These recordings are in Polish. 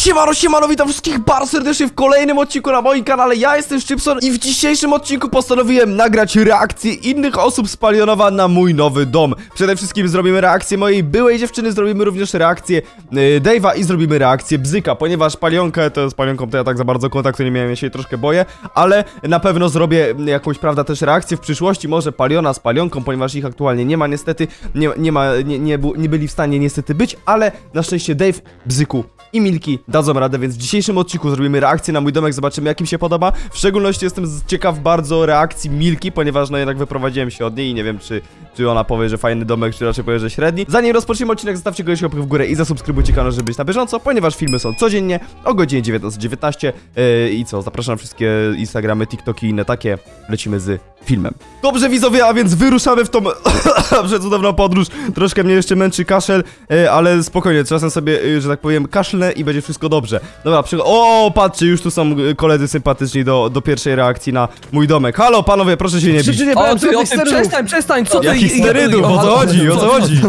Siemano, siemano, witam wszystkich bardzo serdecznie w kolejnym odcinku na moim kanale. Ja jestem Szczypson i w dzisiejszym odcinku postanowiłem nagrać reakcję innych osób z Palionowa na mój nowy dom. Przede wszystkim zrobimy reakcję mojej byłej dziewczyny, zrobimy również reakcję yy, Dave'a i zrobimy reakcję Bzyka, ponieważ Palionkę, to z Palionką to ja tak za bardzo kontaktu nie miałem, ja się troszkę boję, ale na pewno zrobię jakąś, prawda, też reakcję w przyszłości, może Paliona z Palionką, ponieważ ich aktualnie nie ma niestety, nie, nie ma, nie, nie, nie byli w stanie niestety być, ale na szczęście Dave, Bzyku i Milki dadzą radę, więc w dzisiejszym odcinku zrobimy reakcję na mój domek, zobaczymy jak im się podoba. W szczególności jestem ciekaw bardzo reakcji Milki, ponieważ no jednak wyprowadziłem się od niej i nie wiem czy, czy ona powie, że fajny domek, czy raczej powie, że średni. Zanim rozpoczniemy odcinek, zostawcie kogoś łapkę w górę i zasubskrybujcie kanał, żeby być na bieżąco, ponieważ filmy są codziennie o godzinie 19.19 yy, i co, zapraszam na wszystkie Instagramy, TikToki i inne takie. Lecimy z filmem. Dobrze widzowie, a więc wyruszamy w tą przecudowną podróż. Troszkę mnie jeszcze męczy kaszel, e, ale spokojnie, czasem sobie, e, że tak powiem, kaszlę i będzie wszystko dobrze. Dobra, przy... O, patrzcie, już tu są e, koledzy sympatyczni do, do pierwszej reakcji na mój domek. Halo, panowie, proszę się nie bić. O ty, o ty, przestań, przestań, co ty? Jakich sterydów, o co chodzi, o co chodzi?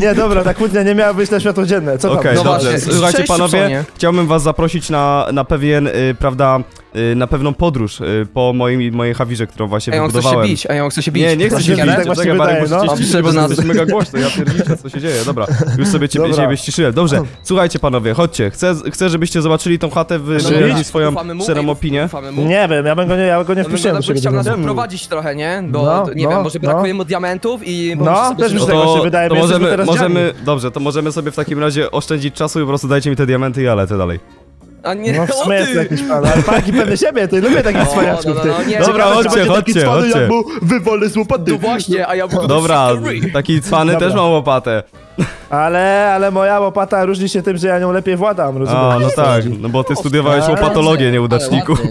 Nie, dobra, ta kłótnia nie miała być na światło dzienne. Co tam? Okej, No dobrze. Słuchajcie, panowie, chciałbym was zaprosić na, na pewien, y, prawda, y, na pewną podróż y, po moim, mojej hawirze, którą właśnie Ej, on chce się bić, ej, on chce się bić. Nie, nie chcę się bić, tak właśnie czekaj, Marek, wydaje, muszę no. cię ściszyć, bo Dobrze, to by jest nas- mega głośno, ja pierdziczę, co się dzieje, dobra, już sobie cię Dobra. dzisiaj ściszyłem, dobrze, słuchajcie panowie, chodźcie, chcę, chcę żebyście zobaczyli tą chatę, wy, No swoją szczerą opinię. Nie wiem, ja bym go nie, ja go nie by wpuściłem siebie. chciał nas domu. wyprowadzić trochę, nie? Bo, No, nie no, wiem, może no. brakuje mu diamentów i... No, też mi się tak właśnie wydaje, to możemy, możemy, dobrze, to możemy sobie w takim razie oszczędzić czasu i po prostu dajcie mi te diamenty i ja lecę dalej. A nie, No w sumie jest jakiś pan, ale panki pewne siebie, ty lubię takich cwaniaczków, no, no, no, nie, Dobra, czekaj, chodźcie, czekaj, chodźcie, cwany, chodźcie. wywolę z łopaty. No właśnie, a ja buduję Dobra, taki cwany Dobra. też mam łopatę. Ale, ale moja łopata różni się tym, że ja nią lepiej władam, rozumiesz? A, no tak, no bo ty studiowałeś Ale- łopatologię, nieudaczniku.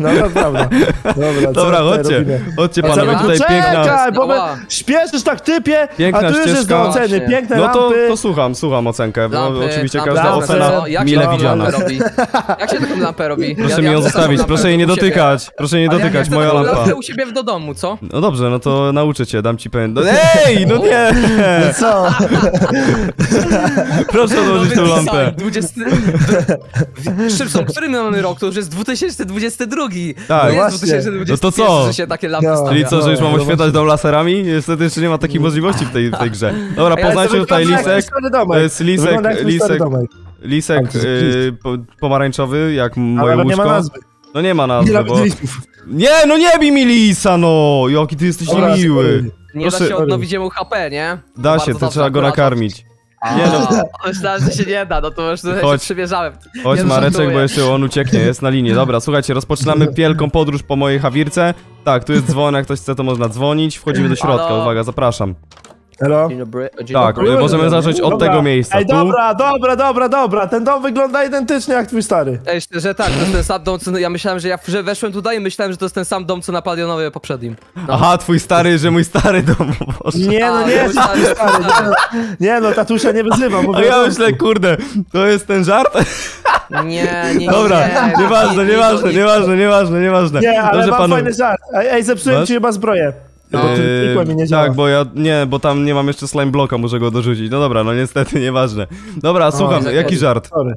No to prawda. Dobra, Dobra, chodźcie, chodźcie panowie, tutaj piękna... Czekaj, bo my śpieszysz tak typie, Piękna a tu już jest do oceny, piękne No to, to słucham, słucham ocenkę, bo Lampy, oczywiście każda ocena mile widziana. robi? Jak się taką lampę robi? Proszę Ja- mi ja ją chcę zostawić, proszę jej nie siebie. dotykać, proszę jej nie dotykać, chcę moja lampa. lampę u siebie w do domu, co? No dobrze, no to nauczę cię, dam ci pewien... No, ej, no nie! Co? Proszę odłożyć tą lampę. 20... Szybko, który my mamy rok? To już jest 2022. Tak. To jest Właśnie. 2020, No to co? że się takie lampy No. stawia. Czyli co, że już mam No, oświetlać dom laserami? Niestety jeszcze nie ma takiej możliwości w tej, w tej grze. Dobra, poznajcie tutaj lisek. To jest lisek, lisek, domek. Lisek Ale yy, po, pomarańczowy, jak Ale moje nawet nie ma łóżko. nazwy. No nie ma Nie nazwy, nawet bo... Nie, no nie bij mi lisa, no! Jaki ty jesteś Dobra, niemiły. Nie da Proszę- się odnowić jemu HP, nie? Da się, to trzeba go nakarmić. Nie no, A, Myślałem, że się nie da, no to już Chodź. się przymierzałem. chodź Nie, Mareczek, żartuję. bo jeszcze on ucieknie, jest na linii. Dobra, słuchajcie, rozpoczynamy wielką podróż po mojej hawirce. Tak, tu jest dzwon, jak ktoś chce, to można dzwonić. Wchodzimy do środka, Halo? uwaga, zapraszam. Hello? Dzień dobry, dzień Tak, dobry. możemy zacząć od Dobra. tego miejsca. Ej, Tu dobra, dobra, dobra, dobra. Ten dom wygląda identycznie jak twój stary. Ej, że tak, to jest ten sam dom, co ja myślałem, że ja że weszłem tutaj i myślałem, że to jest ten sam dom, co na Palionowie poprzednim. No. Aha, twój stary, że mój stary dom, Boże. Nie, no A, nie, jest myślałem, że- stary. Nie, nie, no tatusia nie wyzywam. A mówię ja myślę, kurde, to jest ten żart? Nie, nie, nie. Dobra, nie, nieważne, nie, nieważne, nie, nieważne, nieważne, nieważne. Nie, ale Dobrze, mam panu- fajny żart. Ej, ej zepsułem ci chyba zbroję. Bo ty Eee, nie działa. tak, bo ja, nie, bo tam nie mam jeszcze slime bloka, muszę go dorzucić. No dobra, no niestety, nieważne. Dobra, słucham, jaki żart? Sorry.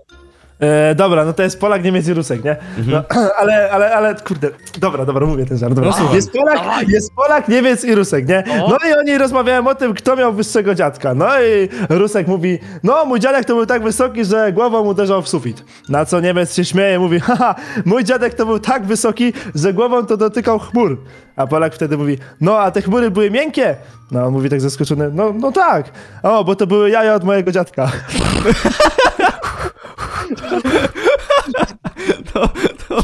E, dobra, no to jest Polak, Niemiec i Rusek, nie? No, ale, ale, ale, kurde, dobra, dobra, mówię ten żart. Dobra. No, jest, Polak, jest Polak, Niemiec i Rusek, nie? O. No i oni rozmawiają o tym, kto miał wyższego dziadka. No i Rusek mówi, no mój dziadek to był tak wysoki, że głową uderzał w sufit. Na co Niemiec się śmieje, mówi, haha, mój dziadek to był tak wysoki, że głową to dotykał chmur. A Polak wtedy mówi, no a te chmury były miękkie? No on mówi tak zaskoczony, no, no tak. O, bo to były jaja od mojego dziadka. To, to...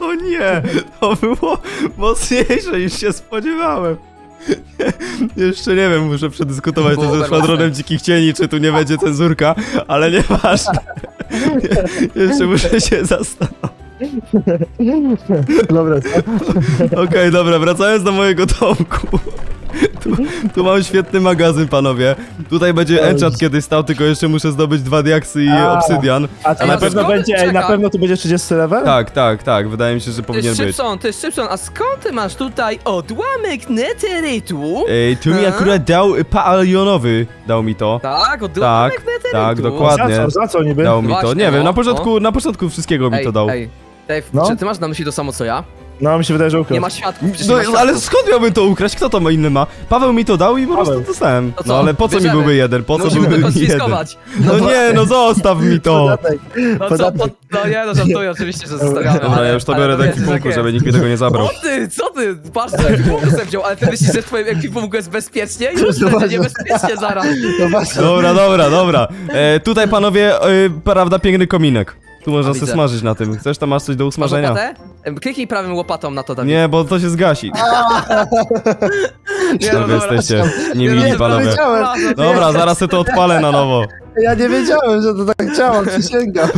O nie, to było mocniejsze niż się spodziewałem. Jeszcze nie wiem, muszę przedyskutować to ze szwadronem dzikich cieni, czy tu nie będzie cenzurka, ale nieważne. Jeszcze muszę się zastanowić. Dobra, Okej, dobra, wracając do mojego domku. Tu, tu mam świetny magazyn, panowie. Tutaj będzie enchant kiedyś stał, tylko jeszcze muszę zdobyć dwa diaksy i A. obsydian. A to na pewno skąd będzie, ej, na pewno tu będzie 30 level? Tak, tak, tak, wydaje mi się, że Ty powinien jest być. Szybson, ty jest Szybson, a skąd ty masz tutaj odłamek neterytu? Ej, tu mi A? akurat dał y, palionowy, dał mi to. Tak, odłamek Tak, neterytu. tak, Za dokładnie. co, za co niby? Dał mi to. Właśnie, Nie wiem, no, na początku, na początku wszystkiego mi Ej, to dał. ej, Dave, No? czy ty masz na myśli to samo co ja? No, mi się wydaje, że Nie ukradł. ma świadków, przecież No, nie ma świadków. ale skąd miałbym to ukraść? Kto to ma inny ma? Paweł mi to dał i po prostu Paweł. dostałem. To co? No ale po co mi Bierzemy. byłby jeden? Po co Musimy byłby to mi jeden? konfiskować. No nie, no zostaw mi to. Podatek. No co, Podatek. po, no nie, no żartuję oczywiście, że zostawiamy. Dobra, ale, ja już to ale biorę do wiecie, że ekwipunku, tak żeby jest. nikt mi tego nie zabrał. O ty, co ty? Patrz, co ekwipunku sobie wziął, ale ty myślisz, że w twoim ekwipunku jest bezpiecznie? Już będzie Zobacz. niebezpiecznie zaraz. No właśnie. Dobra, dobra, dobra. E, tutaj panowie, e, prawda, piękny kominek. Tu można sobie widzę. smażyć na tym. Chcesz, tam masz coś do Masz usmażenia? łopatę? Kliknij prawym łopatą na to, Dawid. Nie, bo to się zgasi. nie, No wy jesteście niemili Nie, panowie. Dobra, zaraz sobie to odpalę na nowo. Ja nie wiedziałem, że to tak działa, przysięgam.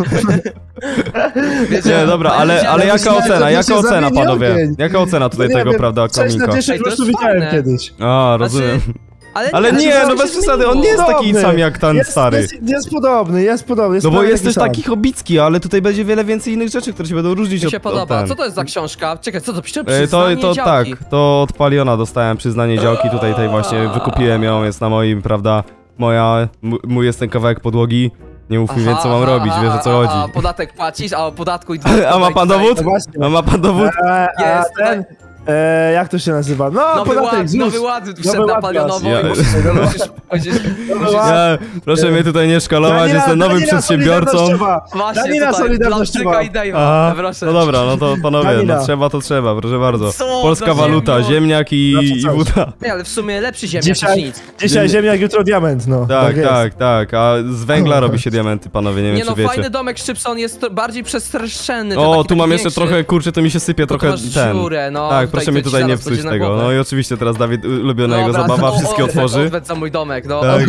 Nie, dobra, ale, ale Ja jaka myślałem, ocena, że jaka się ocena zamieni panowie? ogień. Jaka ocena tutaj No nie tego, wiem, prawda, 6 na kominka? 10 Ej, po to prostu jest widziałem fajne. kiedyś. A, rozumiem. Ale, Ale nie, to no bez przesady, on nie jest taki Podobny. sam jak ten Jest, stary. jest, jest podobny, jest podobny. Jest No bo prawie jesteś sam. taki hobicki, ale tutaj będzie wiele więcej innych rzeczy, które się będą różnić Mi od się od podoba. ten. Co to jest za książka? Czekaj, co to pisze? E, To, Przyznanie to tak, działki. to od Paliona dostałem przyznanie działki, tutaj, tutaj właśnie wykupiłem ją, jest na moim, prawda, moja, mój jest ten kawałek podłogi, nie mów mi Aha, więc co mam aha, robić, wiesz o co a- chodzi. A podatek płacisz, a o podatku i A ma pan dowód? No właśnie. A ma pan dowód? E, a Jest, ten, e, jak to się nazywa? No, Nowy podatek, ład, ZUS. nowy ład wszedł na ład palionowo Ja- i musisz, musisz powiedzieć... Ład. Nie, proszę mnie tutaj nie szkalować, Danina- jestem nowym Danina przedsiębiorcą. Właśnie Danina tutaj. Blanczyka i Aha, Dave'a, proszę. no dobra, no to panowie, Danina. no trzeba to trzeba, proszę bardzo. Co Polska waluta, ziemniak? ziemniak i, Zawsze i. Nie, ale w sumie lepszy ziemniak niż Dzisiaj, nic. dzisiaj ziemniak, jutro diament, no. Tak, jest. tak, tak, a z węgla robi się diamenty, panowie, nie wiem Nie czy no, wiecie. fajny domek Szybson jest bardziej przestrzenny. O, tu mam jeszcze trochę, kurczę, to mi się sypie trochę ten. no, tak, proszę ci tutaj nie psuć tego. No i oczywiście teraz Dawid, ulubiona jego Dobra, zabawa, wszystkie o, otworzy. Odwet za mój domek, no. Tak,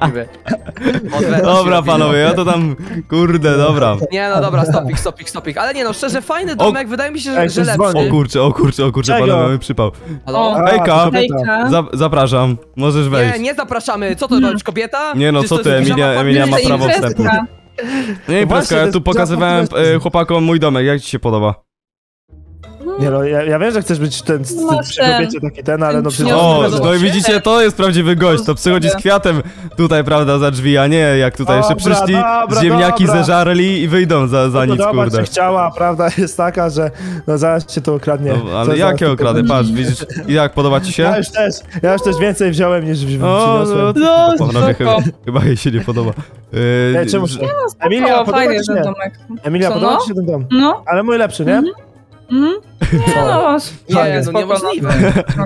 odwet, Dobra, panowie, ja to tam, kurde, dobra. Nie no dobra, stopik, stopik, stopik. Ale nie no, szczerze, fajny domek, wydaje mi się, że, Ej, że lepszy. dzwoni. O kurczę, o kurczę, o kurczę, Czego? panowie, mamy przypał. Halo? Hejka. Za, zapraszam, możesz wejść. Nie, nie zapraszamy. Co to, hmm. kobieta? Nie no, co to ty, Emilia, Emilia ma prawo wstępu. Nie, właśnie, ja tu pokazywałem e, chłopakom mój domek, jak ci się podoba? Nie no, ja, ja wiem, że chcesz być ten, No, ten przy kobiecie taki ten, ale no przecież... O, no i widzicie, to jest prawdziwy gość, to przychodzi z kwiatem tutaj, prawda, za drzwi, a nie jak tutaj jeszcze przyszli, dobra, ziemniaki dobra. zeżarli i wyjdą za, za No nic, dobra, kurde. chciała, prawda jest taka, że no zaraz cię to okradnie. No, Co ale zaraz jakie to powiem? patrz, widzisz, i jak, podoba ci się? Ja już też, ja już też więcej wziąłem niż w- O, przyniosłem. no, No, spoko. chyba, chyba jej się nie podoba. Yy, Ej, czemu że- się... Emilia, podoba ci ten się? domek. Emilia, Co, podoba no? ci się ten dom? No, Ale mój lepszy, nie? Mhm. Nie no, Nie, no niemożliwe.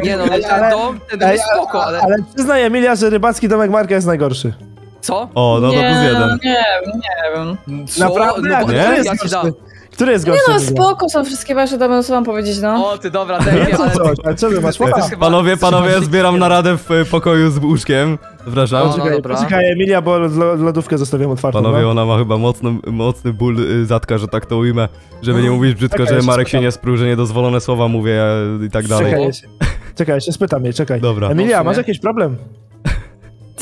Nie no, ale- dom, ten dom Ej, jest spoko, ale... Ale przyznaj Emilia, że rybacki domek Marka jest najgorszy. Co? O, no to plus nie, jeden. Nie wiem, nie wiem. Co? Naprawdę? No, bo- nie? który jest ja ci gorszy? dam. Który jest Nie gorszy? no, Emilia? spoko są wszystkie wasze domy, co mam powiedzieć, no. O, ty dobra, Nie, Dave, co, ale... co? A co ty masz? Panowie, panowie, ja zbieram naradę w e, pokoju z łóżkiem. Zapraszam. No, no. Poczekaj, poczekaj Emilia, bo lo- lodówkę zostawiam otwartą. Panowie, no. ona ma chyba mocny, mocny ból y, zatka, że tak to ujmę. Żeby nie mówić brzydko, Czekaj, że Marek się nie sprół, że niedozwolone słowa mówię i tak dalej. Czekaj, czekaj, się spytam jej, czekaj. Dobra. Emilia, No, masz jakiś problem?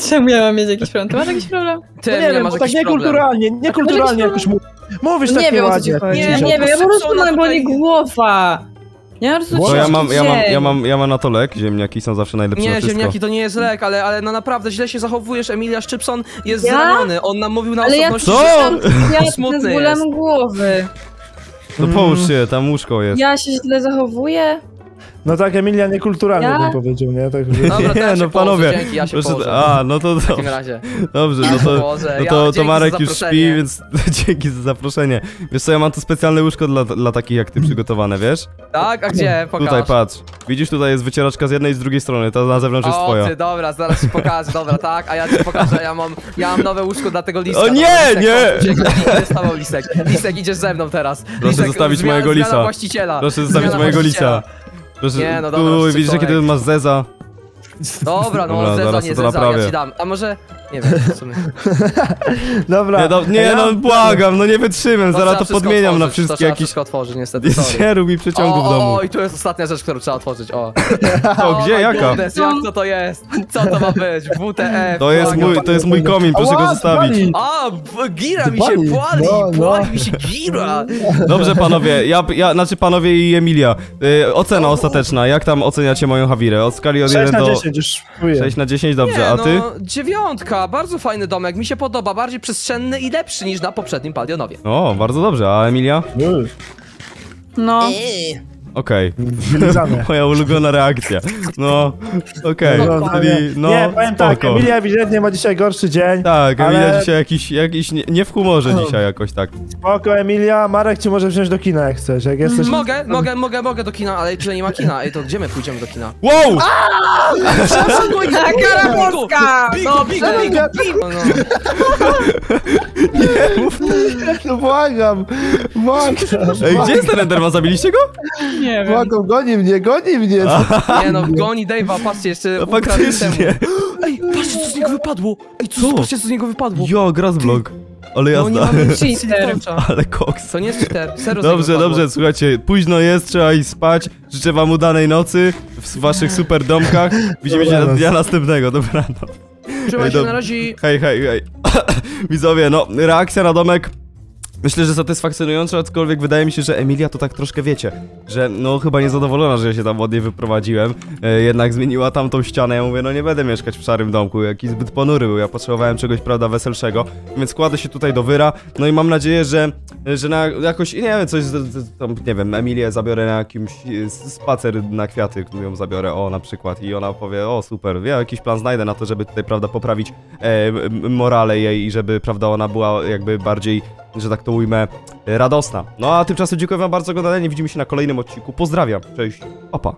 Czemu ja mam mieć jakiś problem? Ty masz jakiś problem? Ty, No nie, nie wiem, masz tak problem. niekulturalnie, niekulturalnie jakoś mu... mówisz nie takie wiem o co ci ładnie. chodzi. Nie, Nie, no nie to wiem, ja po prostu mam boli głowa. Nie mam Bo To ja mam, ja mam, ja mam, ja mam na to lek, ziemniaki są zawsze najlepsze na Nie, wszystko. ziemniaki to nie jest lek, ale, ale no naprawdę źle się zachowujesz. Emilia Szczypson jest Ja? zraniony. On nam mówił na Ale ja osobności, Co? że... Ja Smutny z bólem głowy. No połóż się, tam łóżko jest. Ja się źle zachowuję. No tak, Emilia niekulturalnie Ja? bym powiedział, nie? Tak, że... Dobra, Nie, no panowie, położę, dzięki, ja się położę. a, no to W takim dobrze, razie. dobrze, Ja no to, no Ja- to, to Marek już śpi, więc dzięki za zaproszenie. Wiesz co, ja mam tu specjalne łóżko dla, dla takich jak ty przygotowane, wiesz? Tak? A gdzie? Pokaż. Tutaj patrz, widzisz tutaj jest wycieraczka z jednej i z drugiej strony, ta na zewnątrz jest O, twoja. ty, dobra, zaraz ci pokażę, dobra, tak, a ja ci pokażę, ja mam, ja mam nowe łóżko dla tego liska. O nie, lisek, nie! Idę z tobą, Lisek. Lisek, idziesz ze mną teraz. Proszę Lisek, zostawić zmiana- mojego lisa. Proszę zostawić mojego lisa. Proszę, Nie, no dobra, jaki ty jak- masz zeza. Dobra, no Dobra, zeza, zaraz nie to zeza, ja ci dam. A może... Nie wiem, w sumie. Dobra. Nie, do, nie ja- no błagam, no nie wytrzymam, No, zaraz trzeba to wszystko podmieniam na otworzyć, to wszystkie trzeba jakieś... wszystko otworzyć, niestety, sorry. Nie rób mi przeciągu w o, domu. O, i tu jest ostatnia rzecz, którą trzeba otworzyć, o. O, gdzie, my jaka? Goodness, jak to to jest? Co to ma być? WTF? To jest błagam. mój, to jest mój komin, proszę go zostawić. A, b- gira mi się Pali. płali, No, no. płali mi się gira. Dobrze panowie, ja, ja, znaczy panowie i Emilia, y, ocena ostateczna, jak tam oceniacie moją Hawirę? Od skali od 6 1 na do 10 już czuję. 6 na 10, dobrze, Nie, a ty? no, dziewiątka, bardzo fajny domek, mi się podoba, bardziej przestrzenny i lepszy niż na poprzednim Paldionowie. O, bardzo dobrze, a Emilia? No, Okej. Wylizane. Moja ulubiona reakcja. No, okej, No, czyli no, nie, powiem tak, spoko. Emilia ewidentnie ma dzisiaj gorszy dzień. Tak, Emilia ale dzisiaj jakiś, jakiś nie, nie w humorze dzisiaj jakoś tak. Spoko, Emilia. Marek ci może wziąć do kina, jak chcesz. Jak jesteś... Mogę, mogę, mogę, mogę do kina, ale tutaj nie ma kina. Ej, to gdzie my pójdziemy do kina? Wow! Kara polska! Bigo, bigo, Dobrze. bigo, bigo, no. No błagam, błagam. Ej, gdzie jest ten Enderman? Zabiliście go? Nie wiem. Błagam, goni mnie, goni mnie. Nie no, goni Dave'a, patrzcie, jeszcze No faktycznie. Ej, patrzcie co z niego wypadło! Ej, co? Co? Patrzcie co z niego wypadło! Jo, Grasblog. Ale No nie jazda. mamy Cheater. Ale koks. To nie jest cheater, serio Dobrze, dobrze, słuchajcie, późno jest, trzeba iść spać. Życzę wam udanej nocy w waszych super domkach. Widzimy się na dnia następnego, dobranoc. Trzymaj Ej, się dob- na razie. Hej, hej, hej. Widzowie, no, reakcja na domek. Myślę, że satysfakcjonująca, aczkolwiek wydaje mi się, że Emilia to tak troszkę wiecie, że no chyba niezadowolona, że ja się tam od niej wyprowadziłem. E, jednak zmieniła tamtą ścianę. Ja mówię, no nie będę mieszkać w szarym domku, jakiś zbyt ponury był. Ja potrzebowałem czegoś, prawda, weselszego. Więc kładę się tutaj do wyra. No i mam nadzieję, że, że na jakoś, nie wiem, coś, z- z- tam, nie wiem, Emilię zabiorę na jakimś spacer na kwiaty, ją zabiorę, o na przykład. I ona powie, o super, ja jakiś plan znajdę na to, żeby tutaj, prawda, poprawić e, morale jej i żeby, prawda, ona była jakby bardziej, że tak to ujmę, radosna. No a tymczasem dziękuję wam bardzo za oglądanie, widzimy się na kolejnym odcinku. Pozdrawiam, cześć, opa.